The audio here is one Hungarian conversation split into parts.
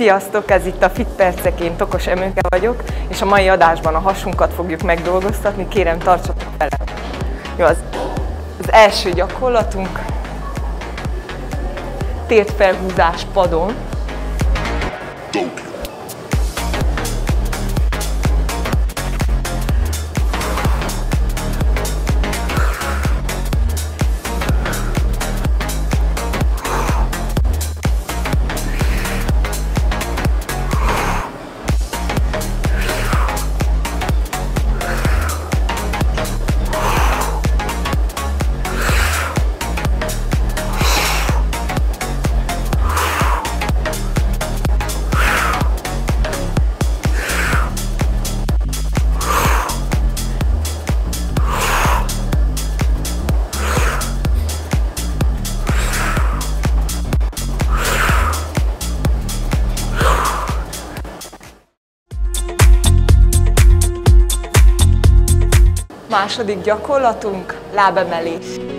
Sziasztok, ez itt a Fit Percek, én Tokos Emőke vagyok, és a mai adásban a hasunkat fogjuk megdolgoztatni, kérem tartsatok vele. Jó, az, az első gyakorlatunk, tért felhúzás padon. Második gyakorlatunk, lábemelés.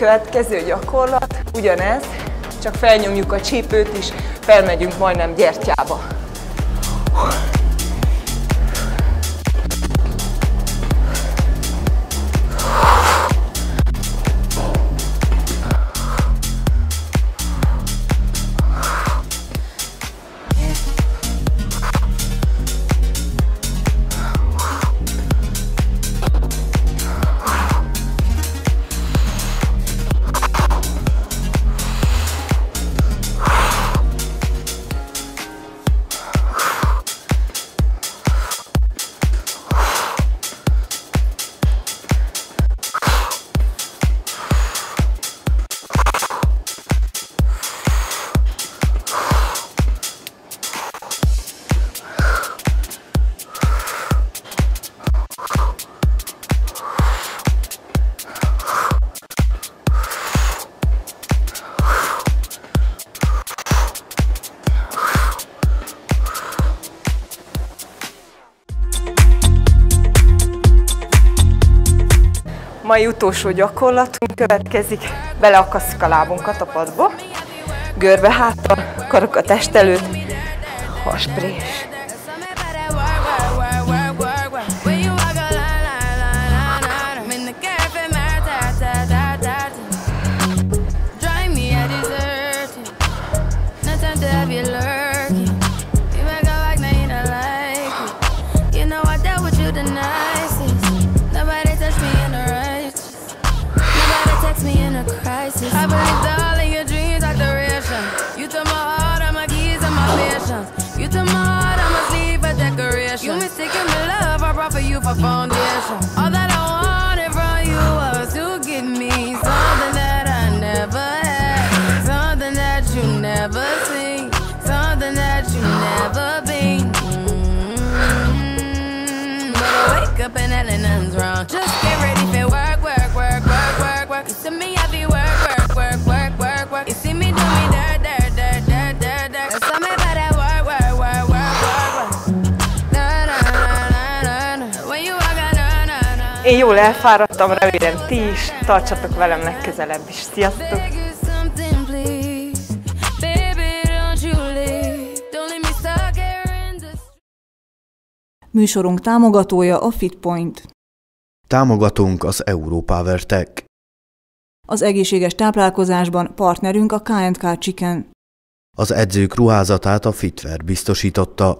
Következő gyakorlat ugyanez, csak felnyomjuk a csípőt is, felmegyünk majdnem gyertyába. Mai utolsó gyakorlatunk következik. Beleakasszuk a lábunkat a padba. Görbe háttal, a test előtt, hasprés. believed all of your dreams like. You took my heart, my keys, and my patience. You took my heart, I'm sleep, a decoration. You mistaken my love, I brought for you for foundation. All that I wanted from you was to give me something that I never had, something that you never seen, something that you never been. Mm-hmm. But I wake up and nothing's wrong. Just. Én jól elfáradtam, remélem ti is. Tartsatok velem legközelebb is. Sziasztok! Műsorunk támogatója a Fitpoint. Támogatunk az Európower Tech. Az egészséges táplálkozásban partnerünk a K&K Chicken. Az edzők ruházatát a Fitver biztosította.